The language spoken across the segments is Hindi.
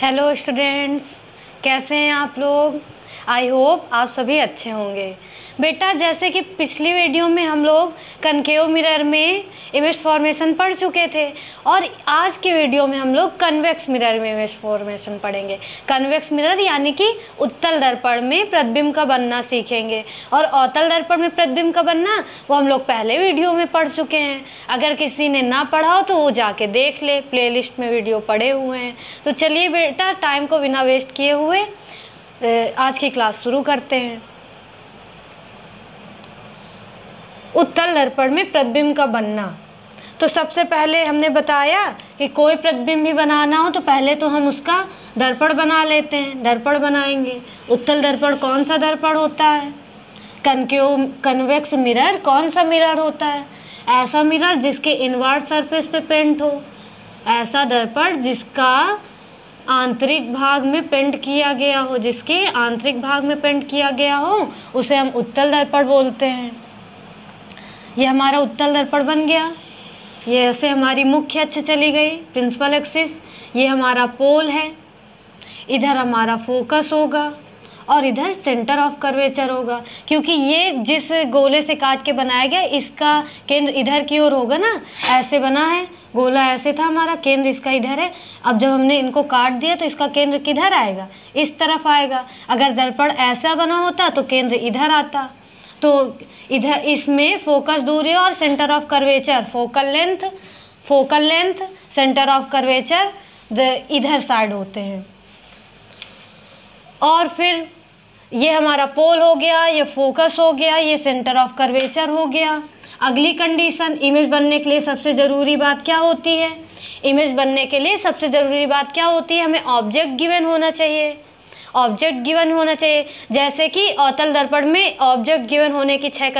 हेलो स्टूडेंट्स कैसे हैं आप लोग? आई होप आप सभी अच्छे होंगे। बेटा, जैसे कि पिछली वीडियो में हम लोग कनकेव मिरर में इमेज फॉर्मेशन पढ़ चुके थे और आज की वीडियो में हम लोग कन्वेक्स मिरर में इमेज फॉर्मेशन पढ़ेंगे। कन्वेक्स मिरर यानी कि उत्तल दर्पण में प्रतिबिंब का बनना सीखेंगे और अवतल दर्पण में प्रतिबिंब का बनना वो हम लोग पहले वीडियो में पढ़ चुके हैं। अगर किसी ने ना पढ़ा हो तो वो जाके देख ले प्लेलिस्ट में वीडियो पढ़े हुए हैं। तो चलिए बेटा टाइम को बिना वेस्ट किए हुए आज की क्लास शुरू करते हैं। उत्तल दर्पण में प्रतिबिंब का बनना। तो सबसे पहले हमने बताया कि कोई प्रतिबिंब भी बनाना हो तो पहले तो हम उसका दर्पण बना लेते हैं, दर्पण बनाएँगे। उत्तल दर्पण कौन सा दर्पण होता है? कनक्यो, कन्वेक्स मिरर कौन सा मिरर होता है? ऐसा मिरर जिसके इनवर्ट सरफेस पे पेंट हो। ऐसा दर्पण जिसका आंतरिक भाग में पेंट किया गया हो, जिसके आंतरिक भाग में पेंट किया गया हो, उसे हम उत्तल दर्पण बोलते हैं। यह हमारा उत्तल दर्पण बन गया। यह ऐसे हमारी मुख्य अक्ष चली गई प्रिंसिपल एक्सिस ये हमारा पोल है। इधर हमारा फोकस होगा। और इधर सेंटर ऑफ़ कर्वेचर होगा। क्योंकि ये जिस गोले से काट के बनाया गया, इसका केंद्र इधर की ओर होगा ना, ऐसे बना है। गोला ऐसे था हमारा, केंद्र इसका इधर है। अब जब हमने इनको काट दिया तो इसका केंद्र किधर आएगा? इस तरफ़ आएगा। अगर दर्पण ऐसा बना होता तो केंद्र इधर आता। तो इधर इसमें फोकस दूरी और centre of curvature focal length focal length centre of curvature इधर साइड होते हैं। और फिर ये हमारा पोल हो गया, ये फोकस हो गया, ये सेंटर ऑफ़ कर्वेचर हो गया। अगली कंडीशन इमेज बनने के लिए सबसे ज़रूरी बात क्या होती है? इमेज बनने के लिए सबसे ज़रूरी बात क्या होती है? हमें ऑब्जेक्ट गिवन होना चाहिए। ऑब्जेक्ट गिवन होना चाहिए। जैसे कि अवतल दर्पण में ऑब्जेक्ट गिवन होने की छः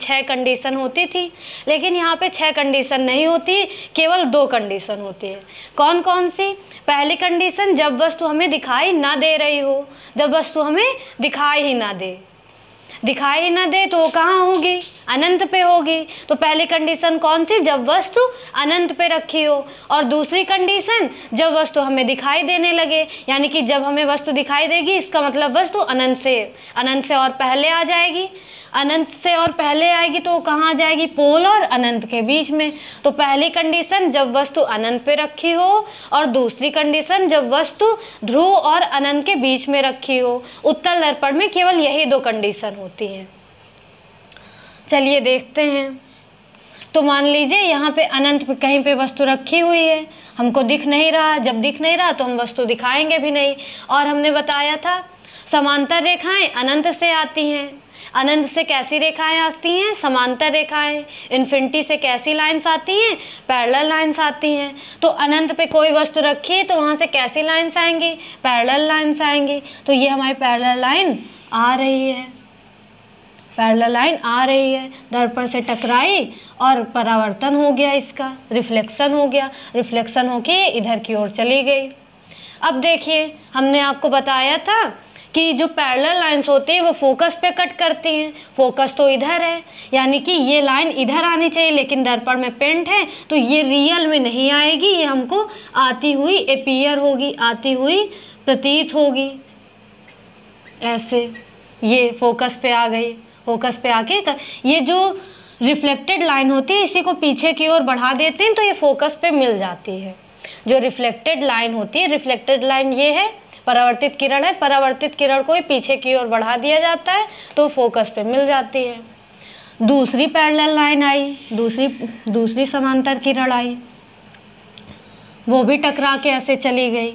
छः कंडीशन होती थी। लेकिन यहाँ पे छः कंडीशन नहीं होती, केवल दो कंडीशन होती है। कौन कौन सी? पहली कंडीशन जब वस्तु हमें दिखाई ना दे रही हो, जब वस्तु हमें दिखाई ही ना दे। दिखाई ना दे तो कहाँ होगी? अनंत पे होगी। तो पहली कंडीशन कौन सी? जब वस्तु अनंत पे रखी हो। और दूसरी कंडीशन जब वस्तु हमें दिखाई देने लगे, यानी कि जब हमें वस्तु दिखाई देगी, इसका मतलब वस्तु अनंत से अनंत से और पहले आ जाएगी। अनंत से और पहले आएगी तो कहाँ जाएगी? पोल और अनंत के बीच में। तो पहली कंडीशन जब वस्तु अनंत पे रखी हो, और दूसरी कंडीशन जब वस्तु ध्रुव और अनंत के बीच में रखी हो। उत्तल दर्पण में केवल यही दो कंडीशन होती हैं। चलिए देखते हैं। तो मान लीजिए, यहाँ पे अनंत पे कहीं पे वस्तु रखी हुई है। हमको दिख नहीं रहा। जब दिख नहीं रहा तो हम वस्तु दिखाएँगे भी नहीं। और हमने बताया था, समांतर रेखाएँ अनंत से आती हैं। अनंत से कैसी रेखाएँ आती हैं? समांतर रेखाएँ। इन्फिनिटी से कैसी लाइंस आती हैं? पैरेलल लाइंस आती हैं। तो अनंत पे कोई वस्तु रखी तो वहाँ से कैसी लाइंस आएँगी? पैरेलल लाइंस आएँगी। तो ये हमारी पैरेलल लाइन आ रही है। पैरेलल लाइन आ रही है। दर्पण से टकराई और परावर्तन हो गया इसका। रिफ्लेक्शन हो गया। रिफ्लेक्शन होके इधर की ओर चली गई। अब देखिए, हमने आपको बताया था कि जो पैरेलल लाइंस होती है, वो फोकस पे कट करती हैं। फोकस तो इधर है, यानी कि ये लाइन इधर आनी चाहिए, लेकिन दर्पण में पेंट है तो ये रियल में नहीं आएगी, ये हमको आती हुई एपियर होगी, आती हुई प्रतीत होगी। ऐसे, ये फोकस पे आ गई फोकस पे आके ये जो रिफ्लेक्टेड लाइन होती है, इसी को पीछे की ओर बढ़ा देते हैं तो ये फोकस पे मिल जाती है। जो रिफ्लेक्टेड लाइन होती है रिफ्लेक्टेड लाइन ये है परावर्तित किरण है, परावर्तित किरण को ही पीछे की ओर बढ़ा दिया जाता है तो फोकस पे मिल जाती है। दूसरी पैरेलल लाइन आई, दूसरी दूसरी समांतर किरण आई। वो भी टकरा के ऐसे चली गई।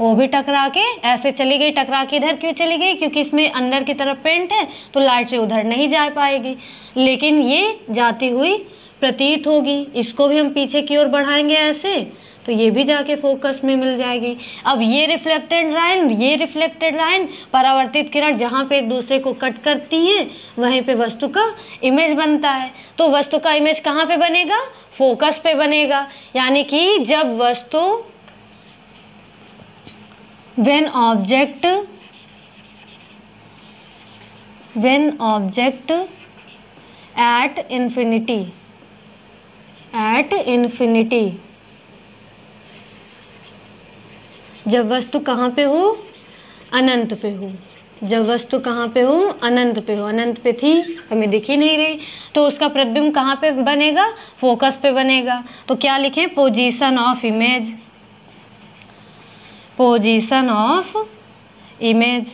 वो भी टकरा के ऐसे चली गई, टकरा के इधर क्यों चली गई? क्योंकि इसमें अंदर की तरफ़ पेंट है तो लाइट से उधर नहीं जा पाएगी। लेकिन ये जाती हुई प्रतीत होगी, इसको भी हम पीछे की ओर बढ़ाएँगे ऐसे तो ये भी जाके फोकस में मिल जाएगी। अब ये रिफ्लेक्टेड लाइन ये रिफ्लेक्टेड लाइन परावर्तित किरण जहाँ पे एक दूसरे को कट करती हैं, वहीं पे वस्तु का इमेज बनता है। तो वस्तु का इमेज कहाँ पे बनेगा? फोकस पे बनेगा। यानी कि जब वस्तु, when object when object at infinity at infinity जब वस्तु कहाँ पे हो? अनंत पे हो। जब वस्तु कहाँ पे हो? अनंत पे हो। अनंत पे थी, हमें दिख ही नहीं रही। तो उसका प्रतिबिंब कहाँ पे बनेगा? फोकस पे बनेगा। तो क्या लिखें? Position of image position of image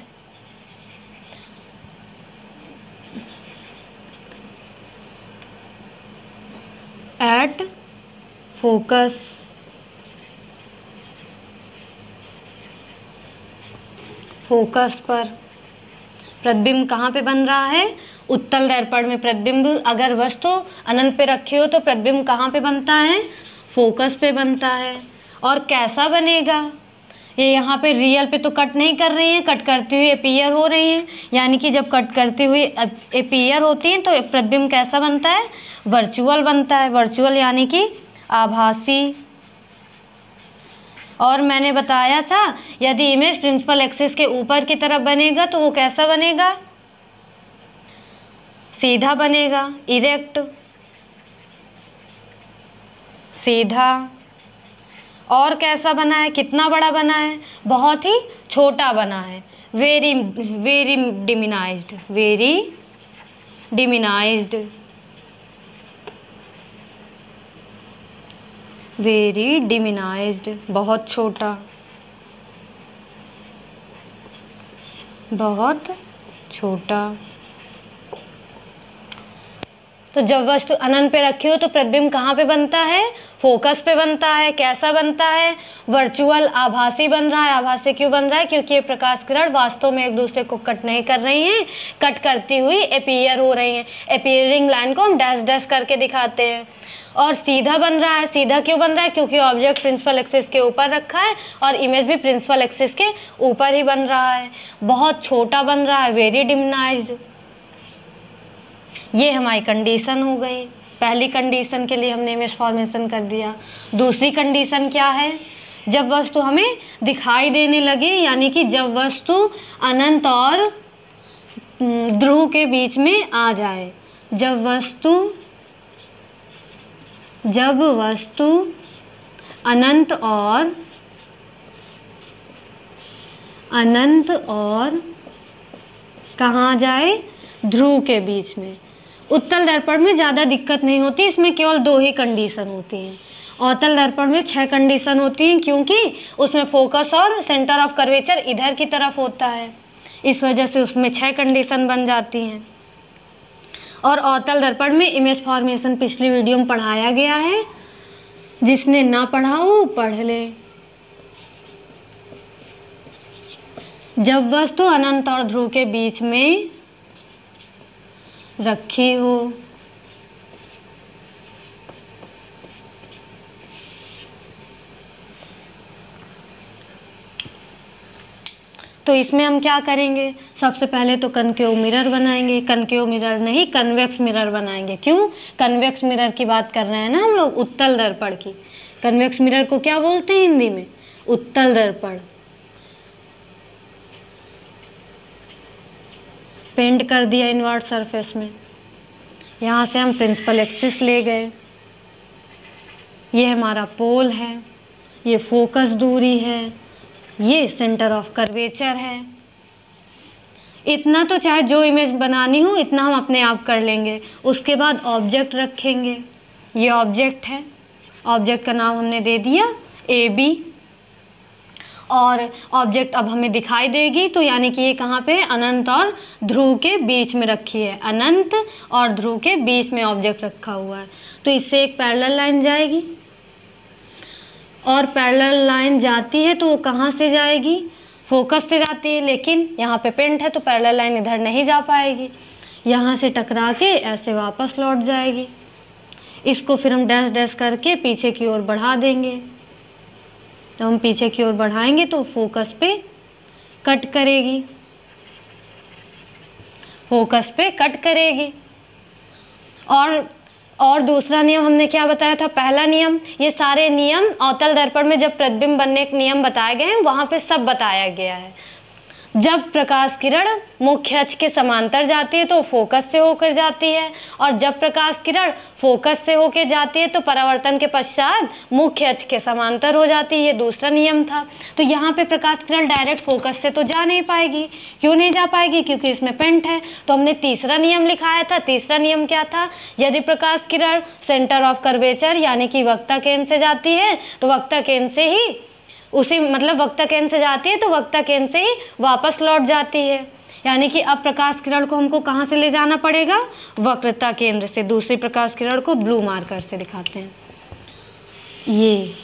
at focus focus पर। प्रतिबिंब कहाँ पे बन रहा है? उत्तल दर्पण में प्रतिबिंब अगर वस्तु अनंत पे रखी हो तो प्रतिबिंब कहाँ पे बनता है? फोकस पे बनता है। और कैसा बनेगा? ये यहाँ पे रियल पे तो कट नहीं कर रही हैं कट करती हुई अपीयर हो रही हैं। यानी कि जब कट करती हुई एपीयर होती हैं तो प्रतिबिंब कैसा बनता है? वर्चुअल बनता है। वर्चुअल यानी कि आभासी। और मैंने बताया था, यदि इमेज प्रिंसिपल एक्सिस के ऊपर की तरफ़ बनेगा तो वो कैसा बनेगा? सीधा बनेगा इरेक्ट सीधा। और कैसा बना है? कितना बड़ा बना है? बहुत ही छोटा बना है। Very very diminished very diminished very diminish बहुत छोटा। बहुत छोटा। तो जब वस्तु अनंत पे रखी हो तो प्रतिबिंब कहाँ पे बनता है? फोकस पे बनता है, कैसा बनता है? वर्चुअल आभासी बन रहा है। आभासी क्यों बन रहा है? क्योंकि ये प्रकाश किरण वास्तव में एक दूसरे को कट नहीं कर रही हैं, कट करती हुई एपियर हो रही हैं। एपियरिंग लाइन को हम डैश डैश करके दिखाते हैं। और सीधा बन रहा है। सीधा क्यों बन रहा है? क्योंकि ऑब्जेक्ट प्रिंसिपल एक्सिस के ऊपर रखा है और इमेज भी प्रिंसिपल एक्सिस के ऊपर ही बन रहा है। बहुत छोटा बन रहा है। वेरी डिमनाइज ये हमारी कंडीशन हो गई। पहली कंडीशन के लिए हमने इमेज फॉर्मेशन कर दिया। दूसरी कंडीशन क्या है? जब वस्तु हमें दिखाई देने लगे यानी कि जब वस्तु अनंत और हम्म, ध्रुव के बीच में आ जाए। जब वस्तु जब वस्तु अनंत और अनंत और कहाँ जाए? ध्रुव के बीच में। उत्तल दर्पण में ज़्यादा दिक्कत नहीं होती, इसमें केवल दो ही कंडीशन होती हैं। अवतल दर्पण में छह कंडीशन होती हैं, क्योंकि उसमें फोकस और सेंटर ऑफ़ कर्वेचर इधर की तरफ़ होता है। इस वजह से उसमें छह कंडीशन बन जाती हैं। और अवतल दर्पण में इमेज फॉर्मेशन पिछली वीडियो में पढ़ाया गया है, जिसने ना पढ़ा हो, पढ़ ले। जब वस्तु अनंत और ध्रुव के बीच में रखी हो। तो इसमें हम क्या करेंगे? सबसे पहले तो कनकेव मिरर बनाएँगे। कनकेव मिरर नहीं कन्वेक्स मिरर बनाएँगे। क्यों? कन्वेक्स मिरर की बात कर रहे हैं ना हम लोग, उत्तल दर्पण की। कन्वेक्स मिरर को क्या बोलते हैं हिंदी में? उत्तल दर्पण। पेंट कर दिया इनवर्ट सरफेस में। यहाँ से हम प्रिंसिपल एक्सिस ले गए। ये हमारा पोल है, ये फोकस दूरी है, ये सेंटर ऑफ़ कर्वेचर है। इतना तो चाहे जो इमेज बनानी हो, इतना हम अपने आप कर लेंगे। उसके बाद ऑब्जेक्ट रखेंगे। ये ऑब्जेक्ट है। ऑब्जेक्ट का नाम हमने दे दिया ए बी और ऑब्जेक्ट अब हमें दिखाई देगी तो यानी कि ये कहाँ पे? अनंत और ध्रुव के बीच में रखी है। अनंत और ध्रुव के बीच में ऑब्जेक्ट रखा हुआ है। तो इससे एक पैरेलल लाइन जाएगी। और पैरेलल लाइन जाती है तो वो कहाँ से जाएगी? फोकस से जाती है, लेकिन यहाँ पे पेंट है तो पैरेलल लाइन इधर नहीं जा पाएगी। यहाँ से टकरा के ऐसे वापस लौट जाएगी। इसको फिर हम डैश डैश करके पीछे की ओर बढ़ा देंगे। तो हम पीछे की ओर बढ़ाएँगे तो फोकस पे कट करेगी। फोकस पे कट करेगी। और और दूसरा नियम हमने क्या बताया था? पहला नियम, ये सारे नियम अवतल दर्पण में जब प्रतिबिंब बनने के नियम बताए गए हैं, वहाँ पे सब बताया गया है। जब प्रकाश किरण मुख्य अक्ष के समांतर जाती है तो फोकस से होकर जाती है और जब प्रकाश किरण फोकस से होकर जाती है तो परावर्तन के पश्चात मुख्य अक्ष के समांतर हो जाती है, ये दूसरा नियम था। तो यहाँ पे प्रकाश किरण डायरेक्ट फोकस से तो जा नहीं पाएगी। क्यों नहीं जा पाएगी? क्योंकि इसमें पेंट है। तो हमने तीसरा नियम लिखाया था। तीसरा नियम क्या था? यदि प्रकाश किरण सेंटर ऑफ़ कर्वेचर यानी कि वक्ता केंद्र से जाती है तो वक्ता केंद्र से ही उसी मतलब वक्ता केंद्र से जाती है तो वक्ता केंद्र से ही वापस लौट जाती है। यानी कि अब प्रकाश किरण को हमको कहाँ से ले जाना पड़ेगा? वक्रता केंद्र से, दूसरी प्रकाश किरण को ब्लू मार्कर से दिखाते हैं। ये।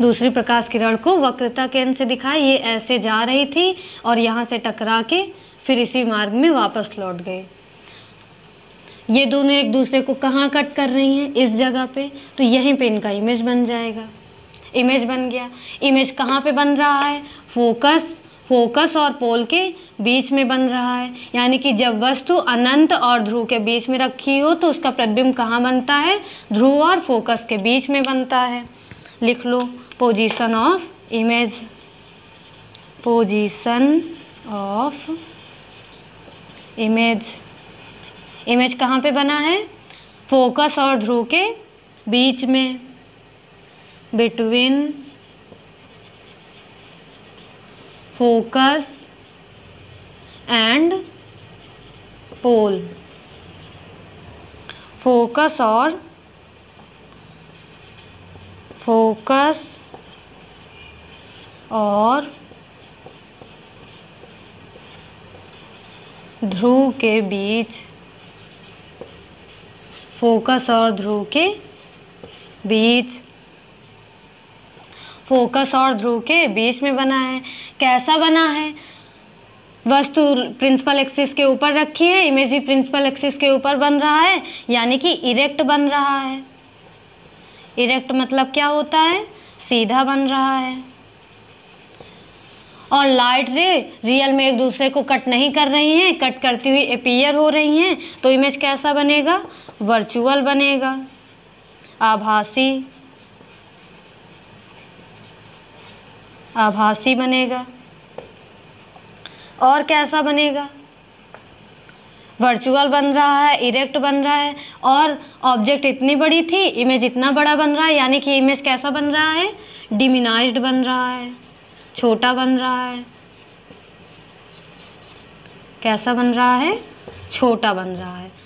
दूसरी प्रकाश किरण को वक्रता केंद्र से दिखाई ये ऐसे जा रही थी और यहाँ से टकरा के फिर इसी मार्ग में वापस लौट गए। ये दोनों एक दूसरे को कहाँ कट कर रही हैं? इस जगह पे। तो यहीं पे इनका इमेज बन जाएगा। इमेज बन गया। इमेज कहाँ पे बन रहा है? फोकस फोकस और पोल के बीच में बन रहा है। यानी कि जब वस्तु अनंत और ध्रुव के बीच में रखी हो तो उसका प्रतिबिंब कहाँ बनता है? ध्रुव और फोकस के बीच में बनता है। लिख लो position of image position of image image कहाँ पे बना है? फोकस और ध्रुव के बीच में। Between focus and pole. Focus और फोकस और ध्रुव के बीच। फोकस और ध्रुव के बीच। फोकस और ध्रुव के बीच में बना है। कैसा बना है? वस्तु प्रिंसिपल एक्सिस के ऊपर रखी है, इमेज भी प्रिंसिपल एक्सिस के ऊपर बन रहा है, यानी कि इरेक्ट बन रहा है। इरेक्ट मतलब क्या होता है? सीधा बन रहा है। और लाइट रे, रियल में एक दूसरे को कट नहीं कर रही हैं, कट करती हुई अपीयर हो रही हैं तो इमेज कैसा बनेगा? वर्चुअल बनेगा। आभासी। आभासी बनेगा। और कैसा बनेगा? वर्चुअल बन रहा है, इरेक्ट बन रहा है, और ऑब्जेक्ट इतनी बड़ी थी, इमेज इतना बड़ा बन रहा है, यानी कि इमेज कैसा बन रहा है? डिमिनाइज्ड बन रहा है, छोटा बन रहा है। कैसा बन रहा है? छोटा बन रहा है।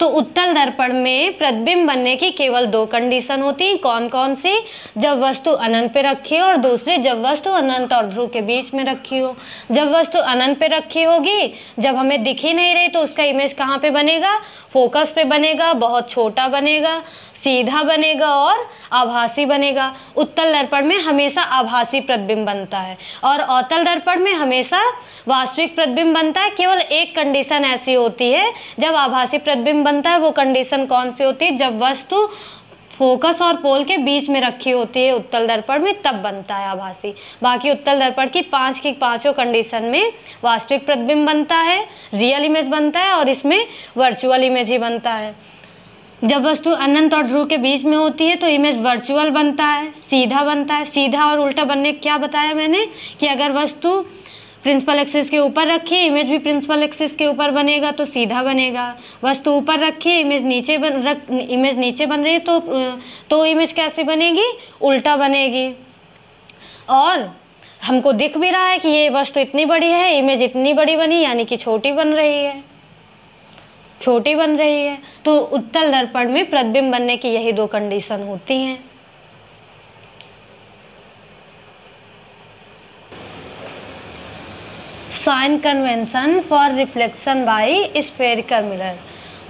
तो उत्तल दर्पण में प्रतिबिंब बनने की केवल दो कंडीशन होती हैं। कौन कौन सी? जब वस्तु अनंत पे रखी हो और दूसरी, जब वस्तु अनंत और ध्रुव के बीच में रखी हो। जब वस्तु अनंत पे रखी होगी, जब हमें दिख ही नहीं रही तो उसका इमेज कहाँ पे बनेगा? फोकस पे बनेगा, बहुत छोटा बनेगा। सीधा बनेगा और आभासी बनेगा। उत्तल दर्पण में हमेशा आभासी प्रतिबिंब बनता है और अवतल दर्पण में हमेशा वास्तविक प्रतिबिंब बनता है। केवल एक कंडीशन ऐसी होती है, जब आभासी प्रतिबिंब बनता है, वो कंडीशन कौन सी होती है? जब वस्तु फोकस और पोल के बीच में रखी होती है उत्तल दर्पण में, तब बनता है आभासी। बाकी उत्तल दर्पण की पाँच की पाँचों कंडीशन में वास्तविक प्रतिबिंब बनता है रियल इमेज बनता है और इसमें वर्चुअल इमेज ही बनता है। जब वस्तु अनंत और ध्रुव के बीच में होती है तो इमेज वर्चुअल बनता है, सीधा बनता है। सीधा और उल्टा बनने क्या बताया मैंने? कि अगर वस्तु प्रिंसिपल एक्सिस के ऊपर रखी है इमेज भी प्रिंसिपल एक्सिस के ऊपर बनेगा तो सीधा बनेगा। वस्तु ऊपर रखी है इमेज नीचे बन, रख इमेज नीचे बन रही है तो तो इमेज कैसे बनेगी? उल्टा बनेगी। और हमको दिख भी रहा है कि ये वस्तु इतनी बड़ी है इमेज इतनी बड़ी बनी, यानी कि छोटी बन रही है। छोटी बन रही है तो उत्तल दर्पण में प्रतिबिंब बनने की यही दो कंडीशन होती हैं। Sign convention for reflection by spherical mirror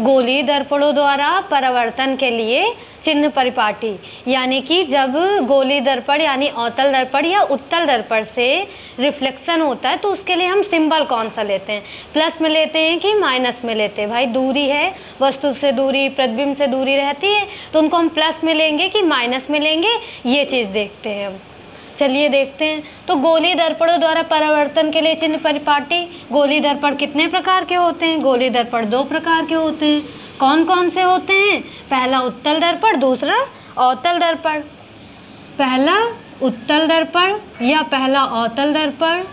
गोली दर्पणों द्वारा परावर्तन के लिए चिन्ह परिपाटी, यानी कि जब गोली दर्पण, यानी अवतल दर्पण या उत्तल दर्पण से रिफ्लेक्शन होता है तो उसके लिए हम सिंबल कौन सा लेते हैं? प्लस में लेते हैं कि माइनस में लेते हैं? भाई, दूरी है, वस्तु से दूरी, प्रतिबिंब से दूरी रहती है तो उनको हम प्लस में लेंगे कि माइनस में लेंगे? ये चीज़ देखते हैं हम। चलिए देखते हैं। तो गोली दर्पणों द्वारा परावर्तन के लिए चिन्ह परिपाटी, गोली दर्पण कितने प्रकार के होते हैं? गोली दर्पण दो प्रकार के होते हैं। कौन कौन से होते हैं? पहला उत्तल दर्पण, दूसरा अवतल दर्पण। पहला उत्तल दर्पण या पहला अवतल दर्पण?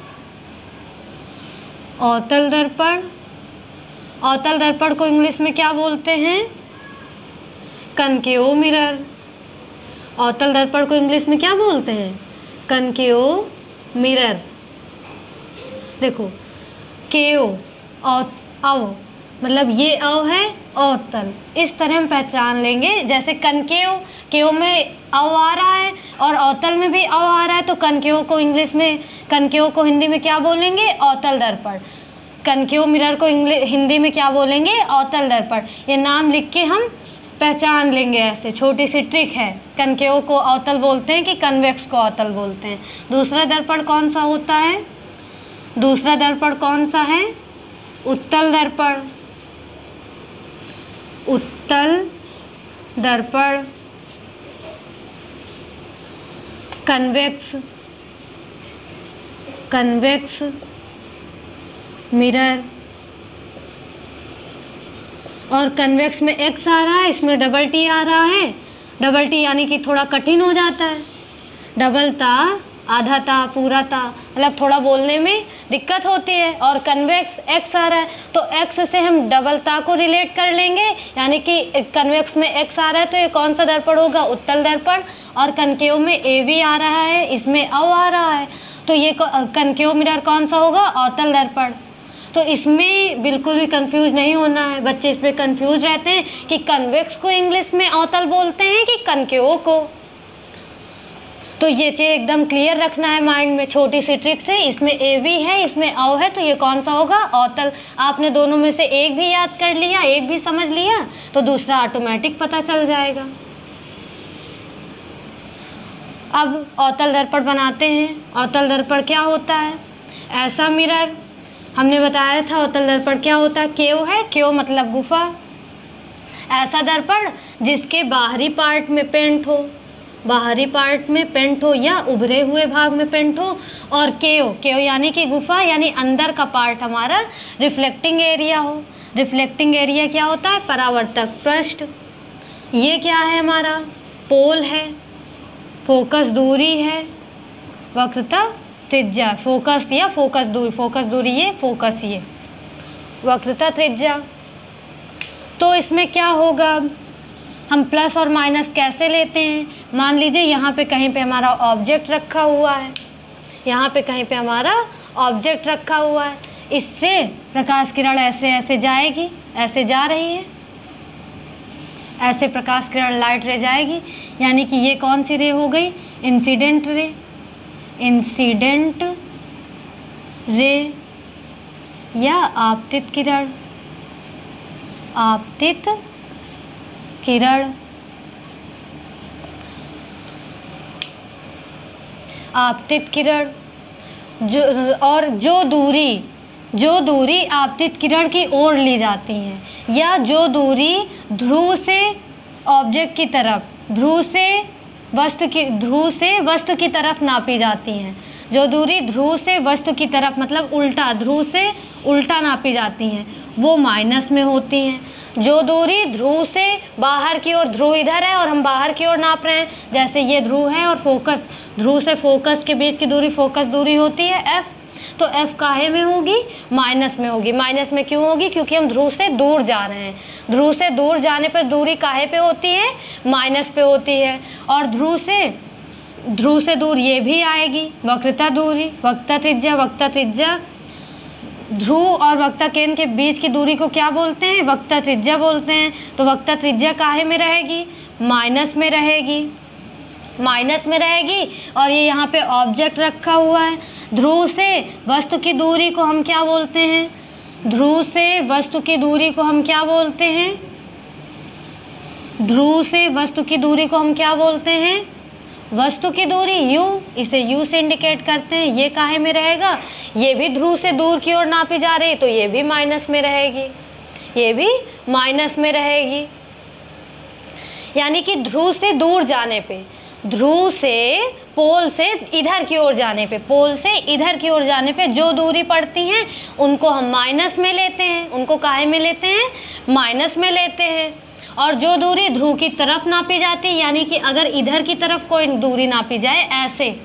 अवतल दर्पण। अवतल दर्पण को इंग्लिश में क्या बोलते हैं? Concave mirror. अवतल दर्पण को इंग्लिश में क्या बोलते हैं? Concave mirror. देखो केओ अव। मतलब ये अव है अवतल इस तरह हम पहचान लेंगे, जैसे कनकेओ केओ में अव आ रहा है और अवतल में भी अव आ रहा है तो कनकेओ को इंग्लिश में कनकेओ को हिंदी में क्या बोलेंगे? अवतल दर्पण। कनकेओ मिरर को हिंदी में क्या बोलेंगे? अवतल दर्पण। ये नाम लिख के हम पहचान लेंगे ऐसे। छोटी सी ट्रिक है। कनकेओ को अवतल बोलते हैं कि कन्वेक्स को अवतल बोलते हैं। दूसरा दर्पण कौन सा होता है? दूसरा दर्पण कौन सा है? उत्तल दर्पण। उत्तल दर्पण। कन्वेक्स। कन्वेक्स। मिरर। और कन्वेक्स में एक्स आ रहा है, इसमें डबल टी आ रहा है। डबल टी यानी कि थोड़ा कठिन हो जाता है। डबल ता, आधा ता, पूरा ता मतलब थोड़ा बोलने में दिक्कत होती है। और कन्वेक्स एक्स आ रहा है तो एक्स से हम डबल ता को रिलेट कर लेंगे। यानी कि कन्वेक्स में एक्स आ रहा है तो ये कौन सा दर्पण होगा? उत्तल दर्पण। और कनकेव में ए भी आ रहा है, इसमें अव आ रहा है। तो ये कनकेव मिरर कौन सा होगा? अवतल दर्पण। तो इसमें बिल्कुल भी कंफ्यूज नहीं होना है। बच्चे इसमें कंफ्यूज रहते हैं कि कन्वेक्स को इंग्लिश में अवतल बोलते हैं कि कनकेओ को। तो ये चीज़ एकदम क्लियर रखना है माइंड में। छोटी सी ट्रिक्स है, इसमें ए भी है, इसमें अव है तो ये कौन सा होगा? अवतल आपने दोनों में से एक भी याद कर लिया, एक भी समझ लिया तो दूसरा ऑटोमेटिक पता चल जाएगा। अब अवतल दर्पण बनाते हैं। अवतल दर्पण क्या होता है? ऐसा मिरर हमने बताया था अवतल दर्पण क्या होता? है केव है, केव मतलब गुफा। ऐसा दर्पण जिसके बाहरी पार्ट में पेंट हो, बाहरी पार्ट में पेंट हो या उभरे हुए भाग में पेंट हो, और केव केव यानी कि गुफा, यानी अंदर का पार्ट हमारा रिफ्लेक्टिंग एरिया हो। रिफ्लेक्टिंग एरिया क्या होता है? परावर्तक पृष्ठ। ये क्या है हमारा? पोल है फोकस दूरी है, वक्रता त्रिज्या फोकस या फोकस दूरी फोकस दूरी ये फोकस ये वक्रता त्रिज्या तो इसमें क्या होगा? हम प्लस और माइनस कैसे लेते हैं? मान लीजिए यहाँ पे कहीं पे हमारा ऑब्जेक्ट रखा हुआ है। यहाँ पे कहीं पे हमारा ऑब्जेक्ट रखा हुआ है। इससे प्रकाश किरण ऐसे ऐसे जाएगी, ऐसे जा रही है। ऐसे प्रकाश किरण लाइट रे जाएगी। यानी कि ये कौन सी रे हो गई? इंसिडेंट रे इंसिडेंट रे या आपतित किरण आपतित किरण। आपतित किरण, जो, और जो दूरी जो दूरी आपतित किरण की ओर ली जाती है, या जो दूरी ध्रुव से ऑब्जेक्ट की तरफ़, ध्रुव से वस्तु की, ध्रुव से वस्तु की तरफ़ नापी जाती हैं। जो दूरी ध्रुव से वस्तु की तरफ़ मतलब उल्टा, ध्रुव से उल्टा नापी जाती हैं, वो माइनस में होती हैं। जो दूरी ध्रुव से बाहर की ओर, ध्रुव इधर है और हम बाहर की ओर नाप रहे हैं, जैसे ये ध्रुव है और फोकस ध्रुव से फोकस के बीच की दूरी फोकस दूरी होती है एफ़ तो एफ़ काहे में होगी? माइनस में होगी। माइनस में क्यों होगी? क्योंकि हम ध्रुव से दूर जा रहे हैं। ध्रुव से दूर जाने पर दूरी काहे पे होती है? माइनस पे होती है। और ध्रुव से ध्रुव से दूर ये भी आएगी। वक्रता दूरी, वक्ता त्रिज्या वक्ता त्रिज्या। ध्रुव और वक्ता केंद्र के बीच की दूरी को क्या बोलते हैं? वक्ता त्रिज्या बोलते हैं। तो वक्ता त्रिज्या काहे में रहेगी? माइनस में रहेगी। माइनस में रहेगी। और ये यहाँ पे ऑब्जेक्ट रखा हुआ है। ध्रुव से वस्तु की दूरी को हम क्या बोलते हैं? ध्रुव से वस्तु की दूरी को हम क्या बोलते हैं? ध्रुव से वस्तु की दूरी को हम क्या बोलते हैं? वस्तु की दूरी u इसे u से इंडिकेट करते हैं। ये काहे में रहेगा? ये भी ध्रुव से दूर की ओर नापी जा रही तो ये भी माइनस में रहेगी। ये भी माइनस में रहेगी। यानी कि ध्रुव से दूर जाने पे, ध्रुव से पोल से इधर की ओर जाने पे, पोल से इधर की ओर जाने पे जो दूरी पड़ती हैं, उनको हम माइनस में लेते हैं, उनको काहे में लेते हैं? माइनस में लेते हैं। और जो दूरी ध्रुव की तरफ़ नापी जाती है, यानी कि अगर इधर की तरफ़ कोई दूरी नापी जाए, ऐसे,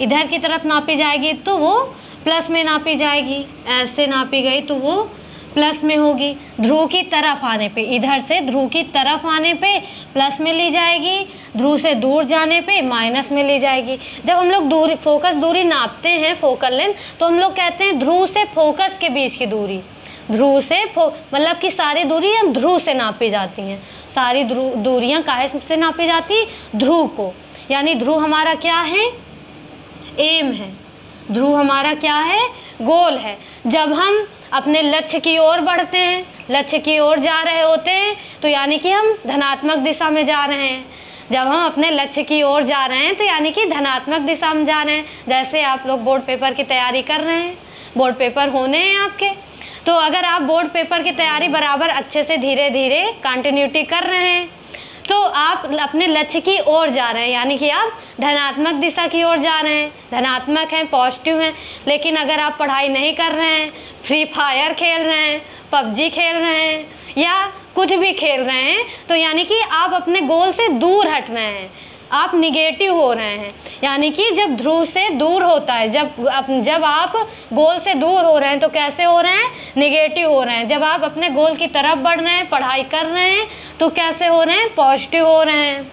इधर की तरफ़ नापी जाएगी तो वो प्लस में नापी जाएगी, ऐसे नापी गई तो वो प्लस में होगी। ध्रुव की तरफ़ आने पे, इधर से ध्रुव की तरफ़ आने पे प्लस में ली जाएगी, ध्रुव से दूर जाने पे माइनस में ली जाएगी। जब हम लोग दूरी, फोकस दूरी नापते हैं, फोकल लेंथ तो हम लोग कहते हैं ध्रुव से फोकस के बीच की दूरी। ध्रुव से मतलब कि सारी दूरी ध्रुव से नापी जाती हैं। सारी दूरियाँ काहे से नापी जाती? ध्रुव को। यानी ध्रुव हमारा क्या है? एम है। ध्रुव हमारा क्या है? गोल है। जब हम अपने लक्ष्य की ओर बढ़ते हैं, लक्ष्य की ओर जा रहे होते हैं तो यानी कि हम धनात्मक दिशा में जा रहे हैं। जब हम अपने लक्ष्य की ओर जा रहे हैं तो यानी कि धनात्मक दिशा में जा रहे हैं। जैसे आप लोग बोर्ड पेपर की तैयारी कर रहे हैं, बोर्ड पेपर होने हैं आपके तो अगर आप बोर्ड पेपर की तैयारी बराबर अच्छे से धीरे धीरे कंटिन्यूटी कर रहे हैं तो आप अपने लक्ष्य की ओर जा रहे हैं, यानी कि आप धनात्मक दिशा की ओर जा रहे हैं। धनात्मक हैं पॉजिटिव हैं, लेकिन अगर आप पढ़ाई नहीं कर रहे हैं फ्री फायर खेल रहे हैं, पबजी खेल रहे हैं, या कुछ भी खेल रहे हैं तो यानी कि आप अपने गोल से दूर हट रहे हैं। आप निगेटिव हो रहे हैं। यानी कि जब ध्रुव से दूर होता है जब अप, जब आप गोल से दूर हो रहे हैं तो कैसे हो रहे हैं? निगेटिव हो रहे हैं। जब आप अपने गोल की तरफ़ बढ़ रहे हैं पढ़ाई कर रहे हैं तो कैसे हो रहे हैं? पॉजिटिव हो रहे हैं।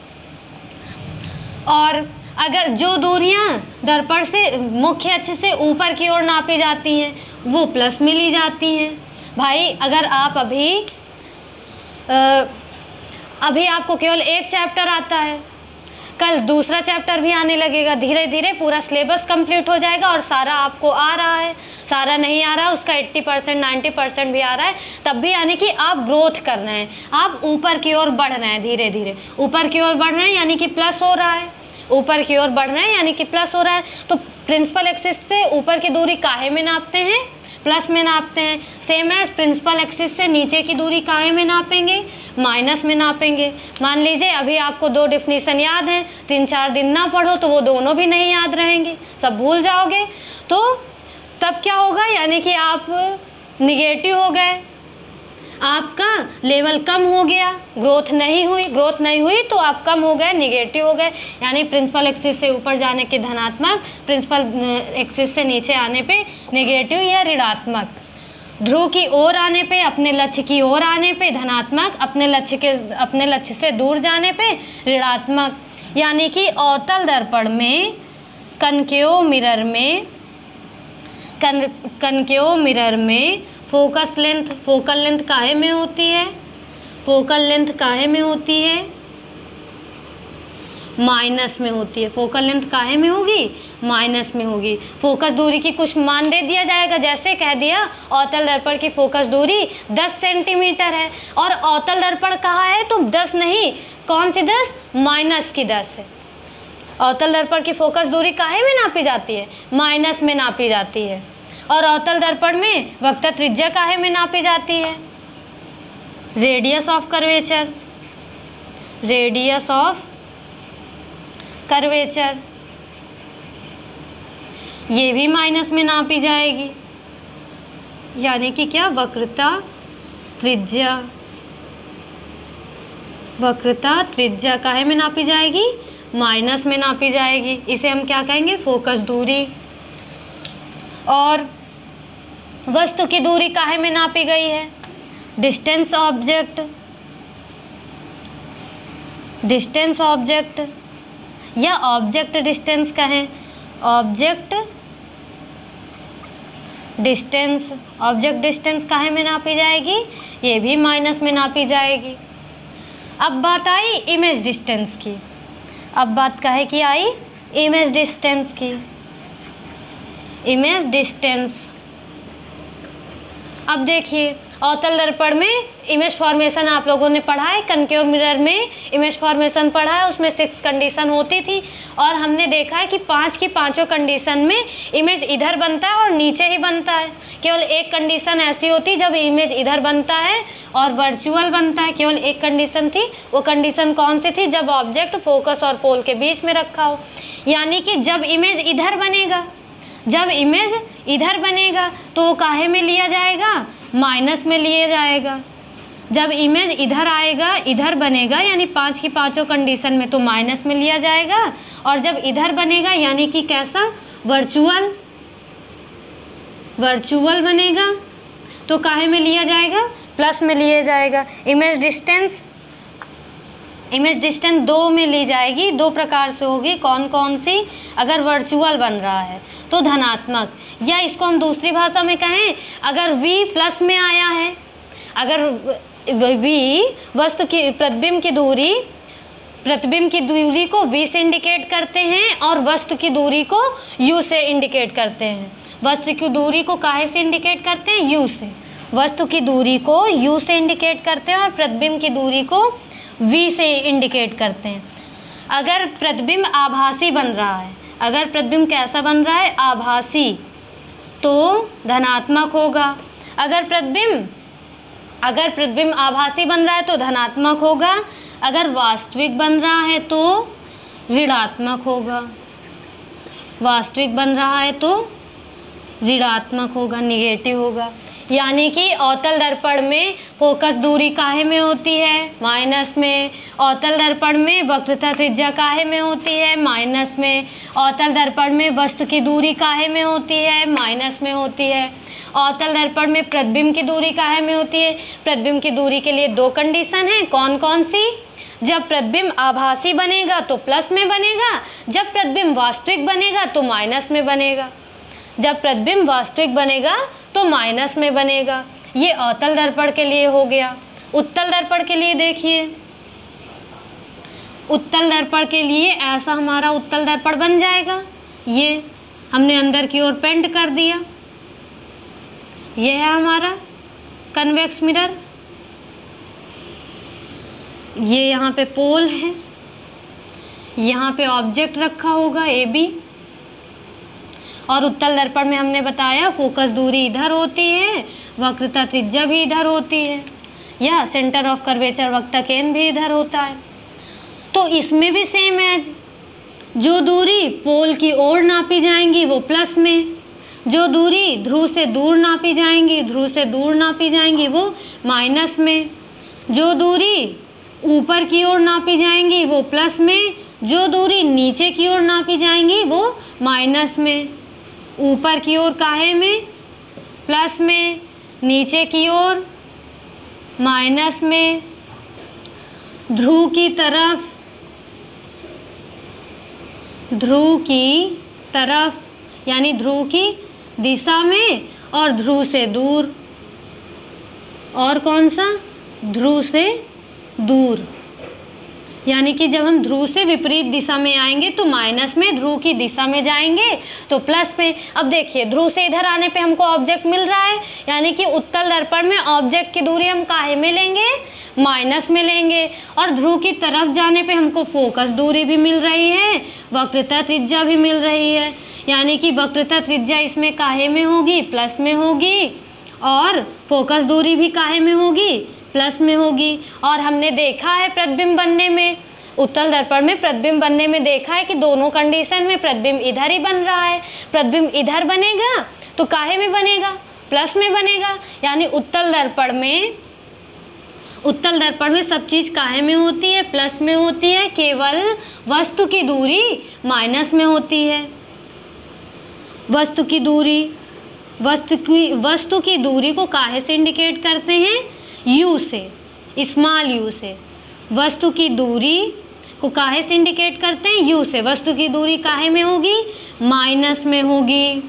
और अगर जो दूरियाँ दर्पण से मुख्य अक्ष से ऊपर की ओर नापी जाती हैं वो प्लस में ली जाती हैं। भाई अगर आप अभी आ, अभी आपको केवल एक चैप्टर आता है कल दूसरा चैप्टर भी आने लगेगा। धीरे धीरे पूरा सिलेबस कंप्लीट हो जाएगा और सारा आपको आ रहा है। सारा नहीं आ रहा, उसका 80 परसेंट नाइन्टी परसेंट भी आ रहा है। तब भी यानी कि आप ग्रोथ कर रहे हैं। आप ऊपर की ओर बढ़ रहे हैं धीरे धीरे ऊपर की ओर बढ़ रहे हैं यानी कि प्लस हो रहा है। ऊपर की ओर बढ़ रहे हैं यानी कि प्लस हो रहा है। तो प्रिंसिपल एक्सिस से ऊपर की दूरी काहे में नापते हैं? प्लस में नापते हैं। सेम है प्रिंसिपल एक्सिस से नीचे की दूरी काहे में नापेंगे? माइनस में नापेंगे। मान लीजिए, अभी आपको दो डिफिनीसन याद हैं। तीन चार दिन ना पढ़ो तो वो दोनों भी नहीं याद रहेंगे। सब भूल जाओगे। तो तब क्या होगा? यानी कि आप निगेटिव हो गए। आपका लेवल कम हो गया ग्रोथ नहीं हुई ग्रोथ नहीं हुई तो आप कम हो गए निगेटिव हो गए। यानी प्रिंसिपल एक्सिस से ऊपर जाने के धनात्मक प्रिंसिपल एक्सिस से नीचे आने पे निगेटिव या ऋणात्मक। ध्रुव की ओर आने पे, अपने लक्ष्य की ओर आने पे धनात्मक, अपने लक्ष्य के, अपने लक्ष्य से दूर जाने पे ऋणात्मक। यानी कि अवतल दर्पण में कनकेओ मिरर में, कन कनकेओ मिरर में फोकस लेंथ, फोकल लेंथ काहे में होती है? फोकल लेंथ काहे में होती है? माइनस में होती है। फोकल लेंथ काहे में होगी? माइनस में होगी। फोकस दूरी की कुछ मान दे दिया जाएगा। जैसे कह दिया, अवतल दर्पण की फोकस दूरी 10 सेंटीमीटर है। और अवतल दर्पण कहाँ है? तो 10 नहीं, कौन सी 10 माइनस की 10 है। अवतल दर्पण की फोकस दूरी काहे में नापी जाती है? माइनस में नापी जाती है। और अवतल दर्पण में वक्ता त्रिज्या काहे में नापी जाती है? Radius of curvature radius of curvature ये भी माइनस में नापी जाएगी। यानी कि क्या? वक्रता त्रिज्या। वक्रता त्रिज्या काहे में नापी जाएगी? माइनस में नापी जाएगी। इसे हम क्या कहेंगे? फोकस दूरी। और वस्तु की दूरी काहे में नापी गई है? डिस्टेंस ऑब्जेक्ट डिस्टेंस ऑब्जेक्ट या ऑब्जेक्ट डिस्टेंस कहें? ऑब्जेक्ट डिस्टेंस ऑब्जेक्ट डिस्टेंस काहे में नापी जाएगी? ये भी माइनस में नापी जाएगी। अब बात आई इमेज डिस्टेंस की। अब बात कहे की आई इमेज डिस्टेंस की। इमेज डिस्टेंस अब देखिए, अवतल दर्पण में इमेज फॉर्मेशन आप लोगों ने पढ़ा है, कनकेव मिरर में इमेज फॉर्मेशन पढ़ा है, उसमें सिक्स कंडीशन होती थी और हमने देखा है कि पाँच की पाँचों कंडीशन में इमेज इधर बनता है और नीचे ही बनता है। केवल एक कंडीशन ऐसी होती जब इमेज इधर बनता है और वर्चुअल बनता है, केवल एक कंडीशन थी, वो कंडीशन कौन सी थी? जब ऑब्जेक्ट फोकस और पोल के बीच में रखा हो। यानी कि जब इमेज इधर बनेगा जब इमेज इधर बनेगा तो काहे में लिया जाएगा? माइनस में लिया जाएगा। जब इमेज इधर आएगा, इधर बनेगा, यानी पाँच की पाँचों कंडीशन में तो माइनस में लिया जाएगा। और जब इधर बनेगा, यानी कि कैसा? वर्चुअल वर्चुअल बनेगा। तो काहे में लिया जाएगा? प्लस में लिया जाएगा। इमेज डिस्टेंस इमेज डिस्टेंस दो में ली जाएगी, दो प्रकार से होगी कौन कौन सी? अगर वर्चुअल बन रहा है तो धनात्मक। या इसको हम दूसरी भाषा में कहें, अगर v प्लस में आया है, अगर v वस्तु की, प्रतिबिंब की दूरी, प्रतिबिंब की दूरी को v से इंडिकेट करते हैं और वस्तु की दूरी को u से इंडिकेट करते हैं। वस्तु की दूरी को काहे से इंडिकेट करते हैं? यू से। वस्तु की दूरी को यू से इंडिकेट करते हैं और प्रतिबिंब की दूरी को v से इंडिकेट करते हैं। अगर प्रतिबिंब आभासी बन रहा है, अगर प्रतिबिंब कैसा बन रहा है? आभासी तो धनात्मक होगा। अगर प्रतिबिंब अगर प्रतिबिंब आभासी बन रहा है तो धनात्मक होगा। अगर वास्तविक बन रहा है तो ऋणात्मक होगा। वास्तविक बन रहा है तो ऋणात्मक होगा निगेटिव होगा। यानी कि अवतल दर्पण में फोकस दूरी काहे में होती है? माइनस में। अवतल दर्पण में वक्रता त्रिज्या काहे में होती है? माइनस में। अवतल दर्पण में वस्तु की दूरी काहे में होती है? माइनस में होती है। अवतल दर्पण में प्रतिबिंब की दूरी काहे में होती है? प्रतिबिंब की दूरी के लिए दो कंडीशन है। कौन कौन सी? जब प्रतिबिंब आभासी बनेगा तो प्लस में बनेगा। जब प्रतिबिंब वास्तविक बनेगा तो माइनस में बनेगा। जब प्रतिबिंब वास्तविक बनेगा तो माइनस में बनेगा। ये अवतल दर्पण के लिए हो गया। उत्तल दर्पण के लिए देखिए। उत्तल दर्पण के लिए ऐसा हमारा उत्तल दर्पण बन जाएगा। ये हमने अंदर की ओर पेंट कर दिया। ये है हमारा कन्वेक्स मिरर। ये यहाँ पे पोल है। यहाँ पे ऑब्जेक्ट रखा होगा ए बी। और उत्तल दर्पण में हमने बताया, फोकस दूरी इधर होती है, वक्रता त्रिज्या भी इधर होती है, या सेंटर ऑफ़ कर्वेचर वक्ता केंद्र भी इधर होता है। तो इसमें भी सेम है जो दूरी पोल की ओर नापी जाएँगी, वो प्लस में, जो दूरी ध्रुव से दूर नापी जाएँगी, ध्रुव से दूर नापी जाएँगी, वो माइनस में, जो दूरी ऊपर की ओर नापी जाएँगी, वो प्लस में, जो दूरी नीचे की ओर नापी जाएँगी, वो माइनस में। ऊपर की ओर काहे में? प्लस में, नीचे की ओर, माइनस में। ध्रुव की तरफ़, ध्रुव की तरफ़, यानी ध्रुव की दिशा में और ध्रुव से दूर। और कौन सा? ध्रुव से दूर। यानी कि जब हम ध्रुव से विपरीत दिशा में आएँगे तो माइनस में ध्रुव की दिशा में जाएँगे तो प्लस में। अब देखिए, ध्रुव से इधर आने पे हमको ऑब्जेक्ट मिल रहा है, यानी कि उत्तल दर्पण में ऑब्जेक्ट की दूरी हम काहे में लेंगे? माइनस में लेंगे। और ध्रुव की तरफ़ जाने पे हमको फोकस दूरी भी मिल रही है, वक्रता त्रिज्या भी मिल रही है। यानी कि वक्रता त्रिज्या इसमें काहे में होगी? प्लस में होगी। और फोकस दूरी भी काहे में होगी? प्लस में होगी। और हमने देखा है प्रतिबिंब बनने में, उत्तल दर्पण में प्रतिबिंब बनने में देखा है कि दोनों कंडीशन में प्रतिबिंब इधर ही बन रहा है। प्रतिबिंब इधर बनेगा तो काहे में बनेगा? प्लस में बनेगा। यानी उत्तल दर्पण में, उत्तल दर्पण में सब चीज़ काहे में होती है? प्लस में होती है। केवल वस्तु की दूरी माइनस में होती है। वस्तु की दूरी, वस्तु की वस्तु की दूरी को काहे से इंडिकेट करते हैं? यू से स्मॉल यू से। वस्तु की दूरी को काहे से इंडिकेट करते हैं? यू से। वस्तु की दूरी काहे में होगी? माइनस में होगी।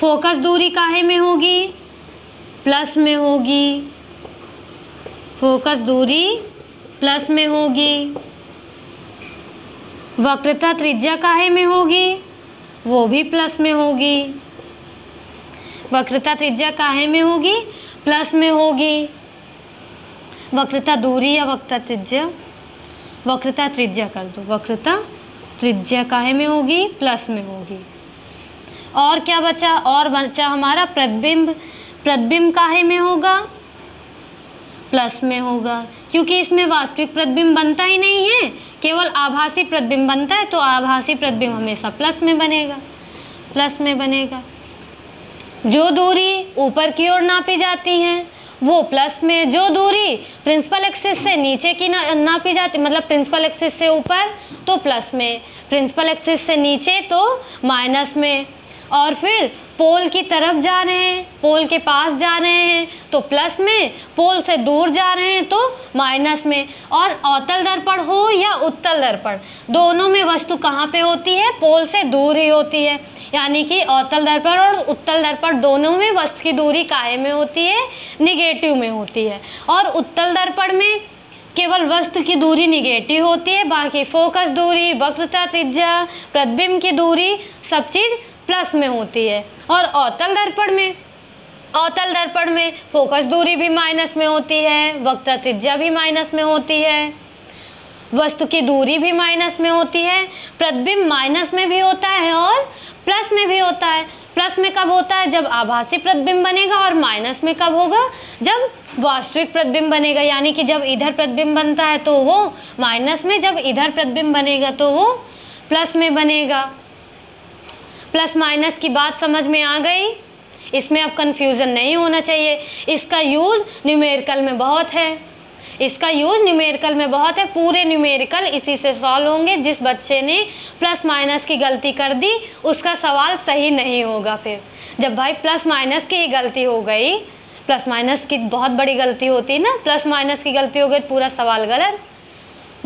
फोकस दूरी काहे में होगी? प्लस में होगी। फोकस दूरी प्लस में होगी। वक्रता त्रिज्या काहे में होगी? वो भी प्लस में होगी। वक्रता त्रिज्या काहे में होगी? प्लस में होगी। वक्रता दूरी या वक्रता त्रिज्या? वक्रता त्रिज्या कर दो। वक्रता त्रिज्या काहे में होगी? प्लस में होगी। और क्या बचा? और बचा हमारा प्रतिबिंब। प्रतिबिंब काहे में होगा? प्लस में होगा। क्योंकि इसमें वास्तविक प्रतिबिंब बनता ही नहीं है। केवल आभासी प्रतिबिंब बनता है तो आभासी प्रतिबिंब हमेशा प्लस में बनेगा। प्लस में बनेगा। जो दूरी ऊपर की ओर नापी जाती है, वो प्लस में जो दूरी प्रिंसिपल एक्सिस से नीचे की ना, नापी जाती मतलब प्रिंसिपल एक्सिस से ऊपर तो प्लस में प्रिंसिपल एक्सिस से नीचे तो माइनस में। और फिर पोल की तरफ़ जा रहे हैं, पोल के पास जा रहे हैं तो प्लस में, पोल से दूर जा रहे हैं तो माइनस में। और अवतल दर्पण हो या उत्तल दर्पण, दोनों में वस्तु कहाँ पे होती है? पोल से दूर ही होती है। यानी कि अवतल दर्पण और उत्तल दर्पण दोनों में वस्तु की दूरी काहे में होती है? निगेटिव में होती है। और उत्तल दर्पण में केवल वस्तु की दूरी निगेटिव होती है, बाकी फोकस दूरी, वक्रता त्रिज्या, प्रतिबिंब की दूरी, सब चीज़ प्लस में होती है। और अवतल दर्पण में? अवतल दर्पण में फोकस दूरी भी माइनस में होती है वक्र त्रिज्या भी माइनस में होती है, वस्तु की दूरी भी माइनस में होती है, प्रतिबिंब माइनस में भी होता है और प्लस में भी होता है। प्लस में कब होता है? जब आभासी प्रतिबिंब बनेगा और माइनस में कब होगा? जब वास्तविक प्रतिबिंब बनेगा, यानी कि जब इधर प्रतिबिंब बनता है तो वो माइनस में, जब इधर प्रतिबिंब बनेगा तो वो प्लस में बनेगा। प्लस माइनस की बात समझ में आ गई। इसमें अब कन्फ्यूज़न नहीं होना चाहिए। इसका यूज़ न्यूमेरिकल में बहुत है। इसका यूज़ न्यूमेरिकल में बहुत है। पूरे न्यूमेरिकल इसी से सॉल्व होंगे। जिस बच्चे ने प्लस माइनस की गलती कर दी, उसका सवाल सही नहीं होगा फिर। जब भाई प्लस माइनस की ही गलती हो गई प्लस माइनस की बहुत बड़ी गलती होती है ना प्लस माइनस की गलती हो गई तो पूरा सवाल गलत।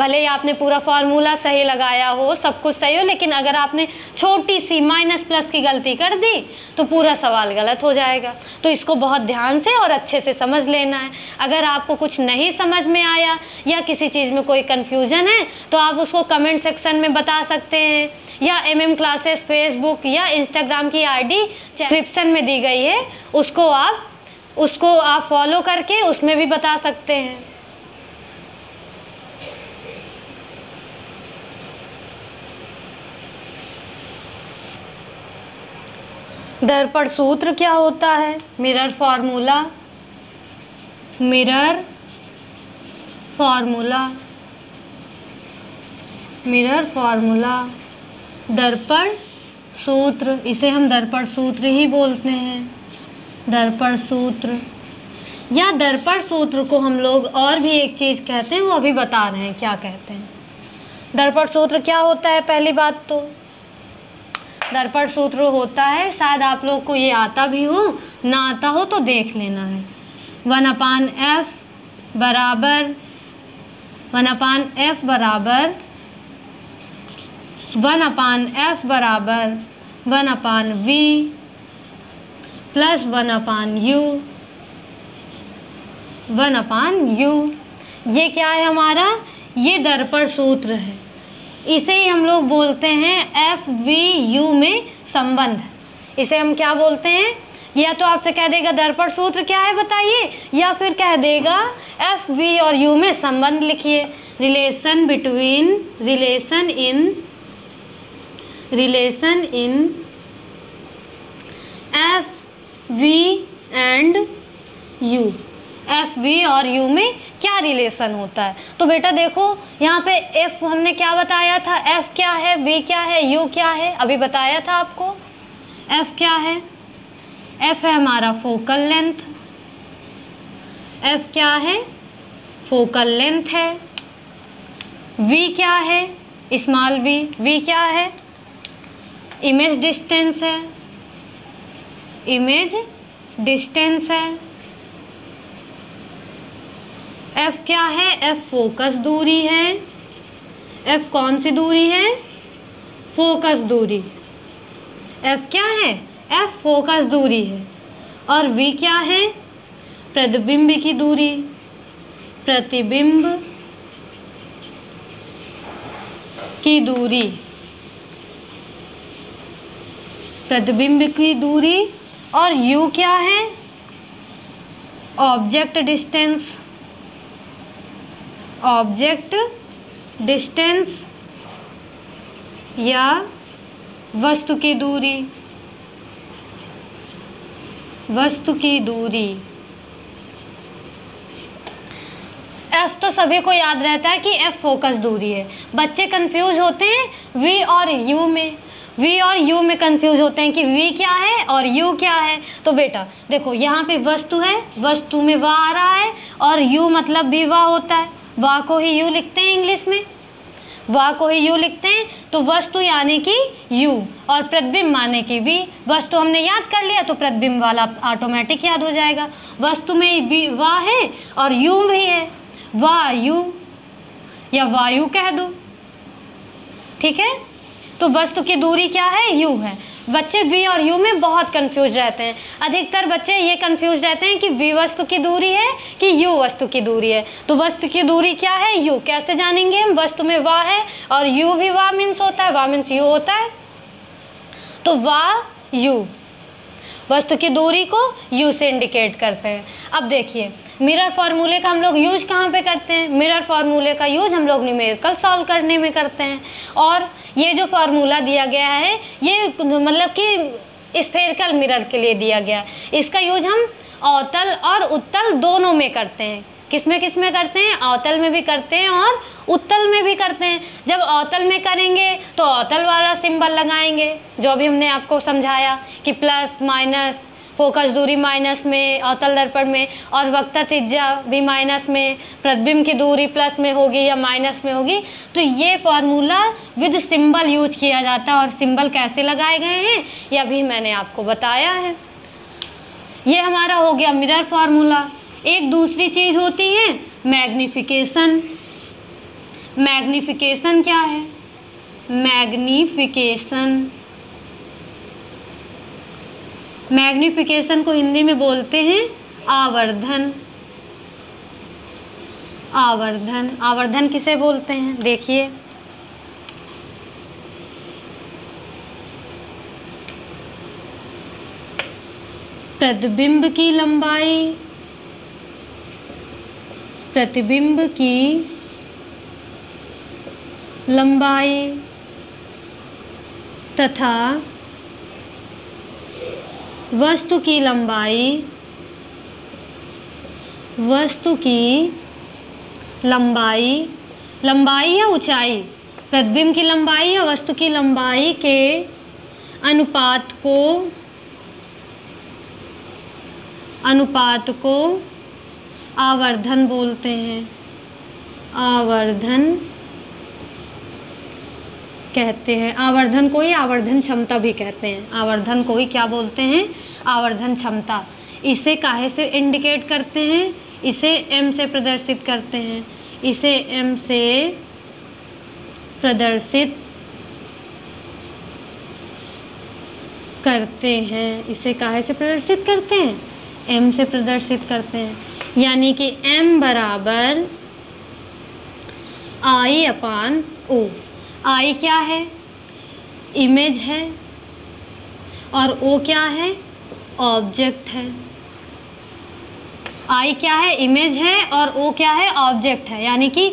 भले ही आपने पूरा फार्मूला सही लगाया हो, सब कुछ सही हो, लेकिन अगर आपने छोटी सी माइनस प्लस की गलती कर दी तो पूरा सवाल गलत हो जाएगा। तो इसको बहुत ध्यान से और अच्छे से समझ लेना है। अगर आपको कुछ नहीं समझ में आया या किसी चीज़ में कोई कन्फ्यूज़न है तो आप उसको कमेंट सेक्शन में बता सकते हैं, या एम एम क्लासेस फेसबुक या इंस्टाग्राम की आईडी डिस्क्रिप्शन में दी गई है, उसको आप उसको आप फॉलो करके उसमें भी बता सकते हैं। दर्पण सूत्र क्या होता है? Mirror formula mirror formula mirror formula दर्पण सूत्र, इसे हम दर्पण सूत्र ही बोलते हैं। दर्पण सूत्र. या दर्पण सूत्र को हम लोग और भी एक चीज़ कहते हैं, वो अभी बता रहे हैं, क्या कहते हैं। दर्पण सूत्र क्या होता है, पहली बात तो? दर्पण सूत्र होता है, शायद आप लोग को ये आता भी हो, ना आता हो तो देख लेना है। वन अपान एफ़ बराबर, वन अपान एफ़ बराबर, वन अपान एफ़ बराबर, one upon V plus one upon U one upon U ये क्या है हमारा? ये दर्पण सूत्र है। इसे ही हम लोग बोलते हैं एफ़ वी यू में संबंध। इसे हम क्या बोलते हैं? या तो आपसे कह देगा दर्पण सूत्र क्या है बताइए, या फिर कह देगा एफ़ वी और यू में संबंध लिखिए। Relation between relation in relation in F V and U F V और यू में क्या रिलेशन होता है? तो बेटा देखो, यहाँ पे एफ़ हमने क्या बताया था? एफ़ क्या है? वी क्या है? यू क्या है? अभी बताया था आपको। एफ़ क्या है? एफ़ है हमारा फोकल लेंथ एफ़ क्या है? फोकल लेंथ है। वी क्या है? स्मॉल वी वी क्या है? इमेज डिस्टेंस है। इमेज डिस्टेंस है। एफ़ क्या है? एफ़ फोकस दूरी है। एफ़ कौन सी दूरी है? फोकस दूरी। एफ़ क्या है? एफ़ फोकस दूरी है। और वी क्या है? प्रतिबिंब की दूरी। प्रतिबिंब की दूरी। प्रतिबिंब की दूरी। और यू क्या है? ऑब्जेक्ट डिस्टेंस ऑब्जेक्ट डिस्टेंस या वस्तु की दूरी। वस्तु की दूरी। एफ़ तो सभी को याद रहता है कि एफ़ फोकस दूरी है। बच्चे कंफ्यूज होते हैं वी और यू में। वी और यू में कंफ्यूज होते हैं कि वी क्या है और यू क्या है। तो बेटा, देखो, यहाँ पे वस्तु है, वस्तु में वाह आ रहा है और यू मतलब भी वाह होता है। वाह को ही यू लिखते हैं इंग्लिश में। वाह को ही यू लिखते हैं तो वस्तु यानी कि यू और प्रतिबिंब माने कि वी। वस्तु हमने याद कर लिया तो प्रतिबिंब वाला ऑटोमेटिक याद हो जाएगा। वस्तु में वी वाह है और यू भी है। वायु या वायु कह दो। ठीक है? तो वस्तु की दूरी क्या है? यू है। बच्चे वी और यू में बहुत कंफ्यूज रहते हैं। अधिकतर बच्चे ये कंफ्यूज रहते हैं कि वी वस्तु की दूरी है कि यू वस्तु की दूरी है। तो वस्तु की दूरी क्या है? यू कैसे जानेंगे हम? वस्तु में वाह है और यू भी वाह मीन्स होता है। वाह मीन्स यू होता है। तो वाह यू वस्तु की दूरी को यू से इंडिकेट करते हैं। अब देखिए मिरर फार्मूले का हम लोग यूज़ कहाँ पे करते हैं? मिरर फार्मूले का यूज़ हम लोग न्यूमेरिकल सॉल्व करने में करते हैं। और ये जो फार्मूला दिया गया है, ये मतलब कि स्फेरिकल मिरर के लिए दिया गया है। इसका यूज़ हम अवतल और उत्तल दोनों में करते हैं। किसमें किसमें करते हैं? अवतल में भी करते हैं और उत्तल में भी करते हैं। जब अवतल में करेंगे तो अवतल वाला सिंबल लगाएँगे, जो भी हमने आपको समझाया कि प्लस माइनस फोकस दूरी माइनस में, अवतल दर्पण में और वक्ता त्रिज्या भी माइनस में, प्रतिबिंब की दूरी प्लस में होगी या माइनस में होगी। तो ये फॉर्मूला विद सिंबल यूज़ किया जाता है और सिंबल कैसे लगाए गए हैं यह भी मैंने आपको बताया है। ये हमारा हो गया मिरर फार्मूला। एक दूसरी चीज़ होती है, मैग्निफिकेशन। मैग्निफिकेशन क्या है? मैग्निफिकेशन। मैग्निफिकेशन को हिंदी में बोलते हैं आवर्धन। आवर्धन। आवर्धन किसे बोलते हैं? देखिए। प्रतिबिंब की लंबाई। प्रतिबिंब की लंबाई तथा वस्तु की लंबाई, वस्तु की लंबाई लंबाई या ऊंचाई? प्रतिबिंब की लंबाई या वस्तु की लंबाई के अनुपात को अनुपात को आवर्धन बोलते हैं। आवर्धन कहते हैं। आवर्धन को ही आवर्धन क्षमता भी कहते हैं। आवर्धन को ही क्या बोलते हैं? आवर्धन क्षमता। इसे काहे से इंडिकेट करते हैं? इसे एम से प्रदर्शित करते हैं। इसे एम से प्रदर्शित करते हैं। इसे काहे से प्रदर्शित करते हैं? एम से प्रदर्शित करते हैं। यानी कि एम बराबर आई अपान ओ आई क्या है? इमेज है। और ओ क्या है? ऑब्जेक्ट है। आई क्या है? इमेज है। और ओ क्या है? ऑब्जेक्ट है। यानी कि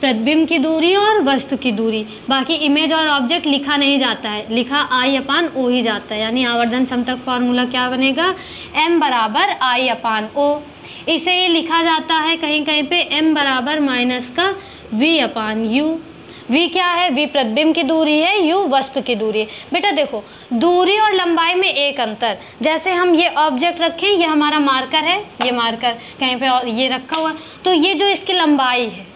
प्रतिबिंब की दूरी और वस्तु की दूरी। बाकी इमेज और ऑब्जेक्ट लिखा नहीं जाता है। लिखा आई अपान ओ ही जाता है। यानी आवर्धन समतक फॉर्मूला क्या बनेगा? एम बराबर आई अपान ओ। इसे ये लिखा जाता है कहीं कहीं पे एम बराबर माइनस का वी अपान यू वी क्या है? वी प्रतिबिंब की दूरी है यू वस्तु की दूरी है। बेटा देखो, दूरी और लंबाई में एक अंतर। जैसे हम ये ऑब्जेक्ट रखें, ये हमारा मार्कर है, ये मार्कर कहीं पे और ये रखा हुआ। तो ये जो इसकी लंबाई है,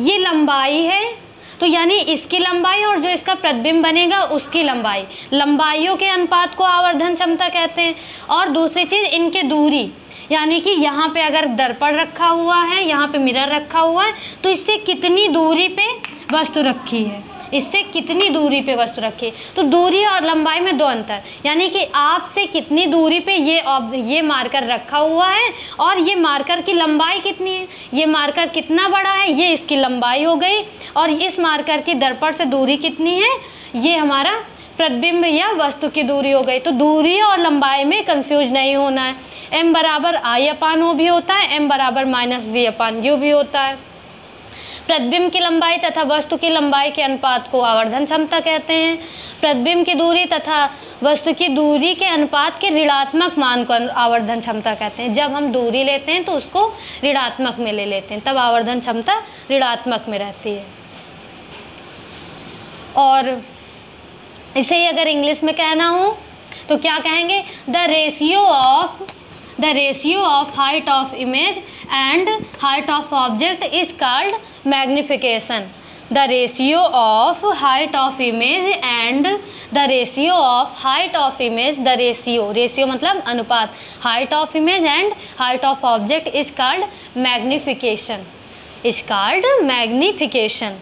ये लंबाई है तो यानी इसकी लंबाई और जो इसका प्रतिबिंब बनेगा, उसकी लंबाई। लंबाइयों के अनुपात को आवर्धन क्षमता कहते हैं। और दूसरी चीज़, इनके दूरी। यानी कि यहाँ पे अगर दर्पण रखा हुआ है, यहाँ पे मिरर रखा हुआ है तो इससे कितनी दूरी पे वस्तु रखी है? इससे कितनी दूरी पे वस्तु रखी तो दूरी और लंबाई में दो अंतर। यानी कि आपसे कितनी दूरी पे ये ऑब ये मार्कर रखा हुआ है और ये मार्कर की लंबाई कितनी है? ये मार्कर कितना बड़ा है? ये इसकी लंबाई हो गई और इस मार्कर की दर्पण से दूरी कितनी है? ये हमारा प्रतिबिंब या वस्तु की दूरी हो गई। तो दूरी और लंबाई में कंफ्यूज नहीं होना है। एम बराबर आई अपान ओ भी होता है एम बराबर माइनस वी अपान यू भी होता है। प्रतिबिंब की लंबाई तथा वस्तु की लंबाई के अनुपात को आवर्धन क्षमता कहते हैं। प्रतिबिंब की दूरी तथा वस्तु की दूरी के अनुपात के ऋणात्मक मान को आवर्धन क्षमता कहते हैं। जब हम दूरी लेते हैं तो उसको ऋणात्मक में ले लेते हैं। तब आवर्धन क्षमता ऋणात्मक में रहती है। और इसे ही अगर इंग्लिश में कहना हो तो क्या कहेंगे? The ratio of the ratio of height of image and height of object is called magnification the ratio of height of image and the ratio of height of image the ratio ratio मतलब अनुपात height of image and height of object is called magnification is called magnification